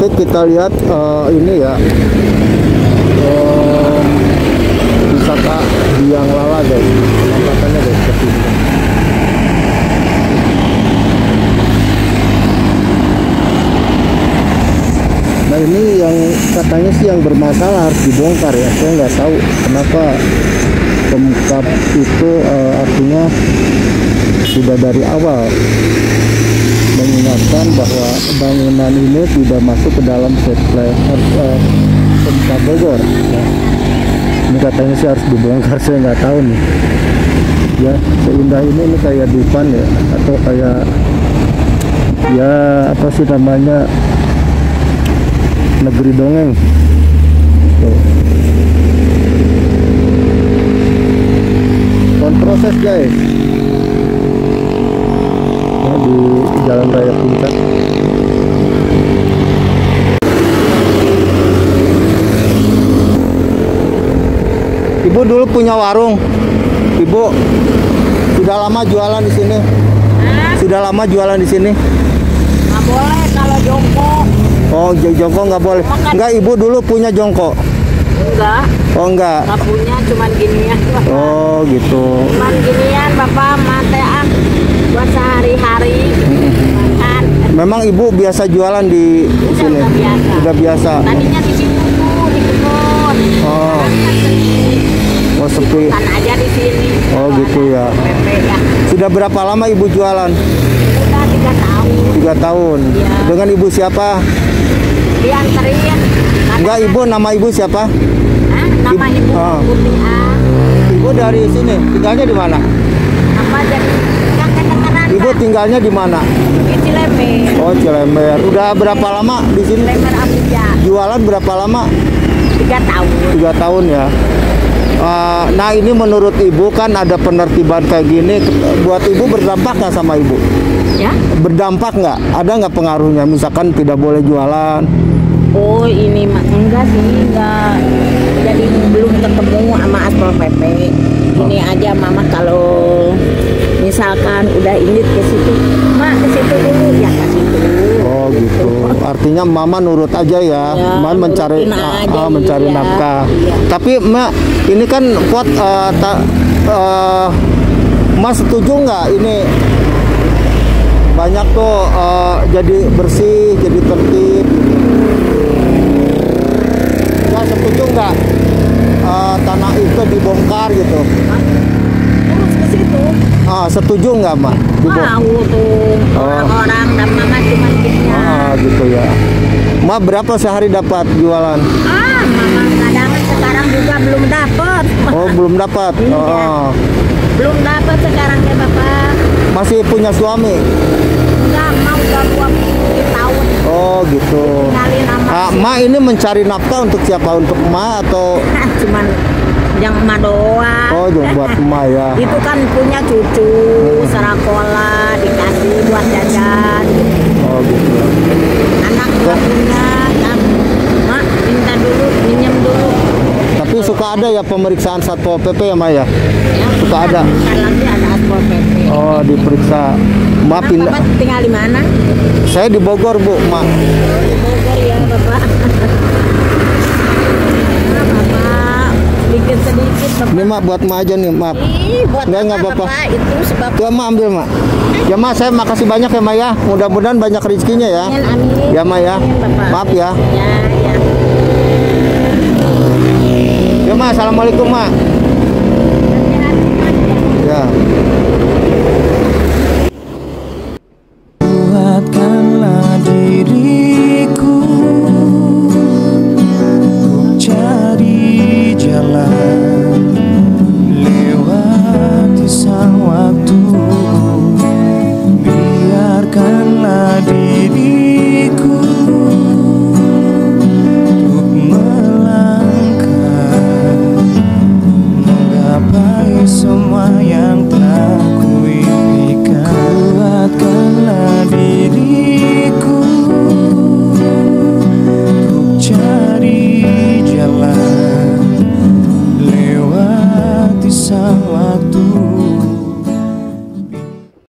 Oke kita lihat eh, ini ya. Eh, wisata biang lala guys penampakannya guys seperti ini. Nah ini yang katanya sih yang bermasalah harus dibongkar ya saya nggak tahu kenapa pemkap itu eh, artinya sudah dari awal mengingatkan bahwa bangunan ini tidak masuk ke dalam set uh, Pemkab Bogor. Ya. Ini katanya sih harus dibongkar, saya nggak tahu nih. Ya, seindah ini ini kayak Dufan ya, atau kayak ya apa sih namanya negeri dongeng. Tuh. Proses guys ya, di Jalan Raya Puncak. Ibu dulu punya warung. Ibu sudah lama jualan di sini. Sudah lama jualan di sini. Nggak boleh kalau jongkok. Oh, jongkok nggak boleh. Enggak, ibu dulu punya jongkok. Enggak, Oh, enggak. nggak punya cuman ginian. Bapak. Oh, gitu. Cuman ginian Bapak mate ah buat sehari-hari makan. Memang ibu biasa jualan di Udah, sini. udah biasa. Sudah biasa. Tadinya di situ tuh di kebun. Oh, oh sepi. Kan aja di sini. Oh, gitu ya. PP ya. Sudah berapa lama ibu jualan? Udah tiga tahun Tiga tahun. Iya. Dengan ibu siapa? dianterin. Enggak, ibu nama ibu siapa? Hah? Nama Ibu- ibu A. Ibu dari sini. Tinggalnya di mana? Apa jadi Ibu tinggalnya di mana? di Cilember. Oh, Cilember. Udah berapa lama di sini? Cilember Abuja. Jualan berapa lama? Tiga tahun. Tiga tahun ya. Eh, nah ini menurut ibu kan ada penertiban kayak gini buat ibu berdampak nggak sama ibu? Ya. Berdampak nggak? Ada nggak pengaruhnya? Misalkan tidak boleh jualan? Oh ini mah enggak sih enggak jadi belum ketemu sama Aspol PP ini aja mama kalau misalkan udah ini ke situ dulu ya ke situ Oh gitu. Artinya mama nurut aja ya, Ya, mama mencari nurutin aja, ah, mencari iya. nafkah. Iya. Tapi mak ini kan kuat eh, ta- eh, mas setuju nggak ini banyak tuh eh, jadi bersih, jadi tertib. Mas setuju nggak eh, tanah itu dibongkar gitu? terus ke situ Ah, setuju nggak mak? Mau tuh Oh. orang-orang dan mama cuma Ah, gitu ya. Ma berapa sehari dapat jualan? ah mama kadang sekarang juga belum dapat Oh, belum dapat. Iya. Oh, belum dapat sekarang ya bapak masih punya suami. enggak mau udah 20 tahun Oh, gitu. Ah, ma ini mencari nafkah untuk siapa? Untuk ma atau cuman yang emak doang oh, yang buat ma ya? itu kan punya cucu serakola dikasih buat jajan Oh, gitu. anak gak punya kan mak minta dulu minjem dulu Tapi suka ada ya pemeriksaan satpol pp ya, ma ya? Suka ada. ada aspol pp Oh, diperiksa. Ma Nah, pindah. bapak tinggal di mana Saya di Bogor, Bu, ma. Oh, di Bogor ya bapak bapak sedikit sedikit bapak Ini ma buat ma aja nih, maaf. Ih, buat enggak apa, apa-apa. bapak itu sebab Ya, ma ambil, ma. Ya, ma, saya makasih banyak ya, ma ya. Mudah-mudahan banyak rezekinya ya. amin amin Ya, ma ya. Amin, Bapak. Maaf ya. ya ya Ya, ma. Assalamualaikum, ma. semua yang telah